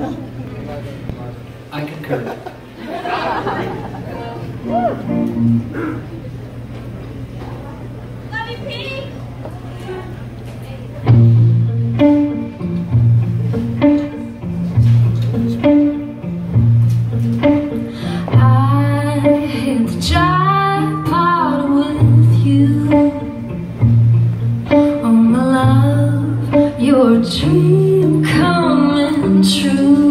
I concur. Oh